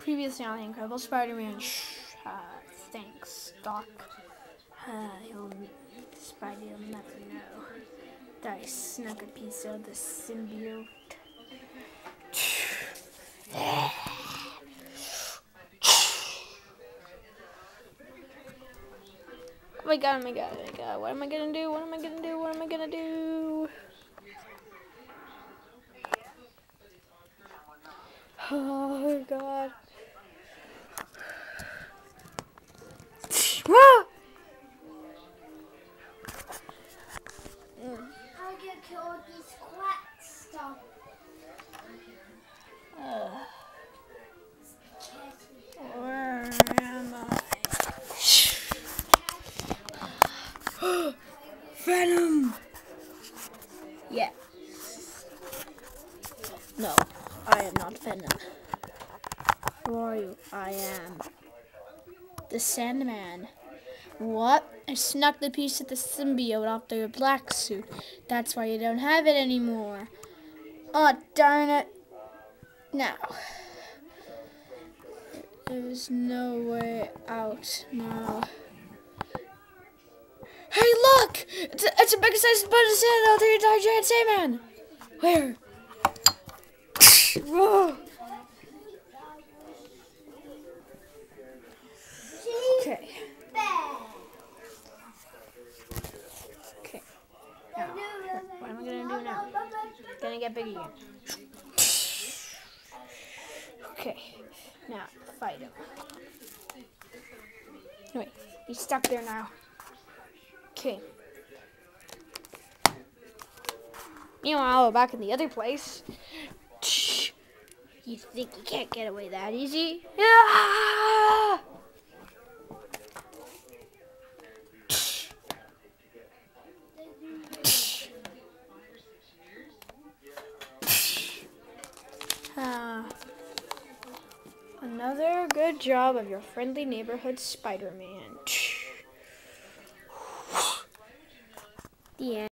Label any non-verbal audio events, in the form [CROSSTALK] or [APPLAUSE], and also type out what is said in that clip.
Previously on the Incredible Spider-Man, uh, thanks, Doc. Uh, he'll, Spidey will never know that I snuck a piece of the symbiote. Oh my god, oh my god, oh my god, what am I gonna do, what am I gonna do, what am I gonna do? Oh god. How do you kill these quack stuff? Where am I? Venom! Yeah. No, I am not Venom. Who are you? I am the Sandman. What? I snuck the piece of the symbiote off your black suit. That's why you don't have it anymore. Oh, darn it. Now. There's no way out now. Hey, look! It's a, it's a big of sand out there, giant Sandman! Where? [LAUGHS] Whoa! Okay. Okay. Now, what am I gonna do now? It's gonna big again. Okay. Now, fight him. Wait, he's stuck there now. Okay. Meanwhile, we're back in the other place. You think you can't get away that easy? Yeah! Another good job of your friendly neighborhood Spider-Man. [SIGHS] The end.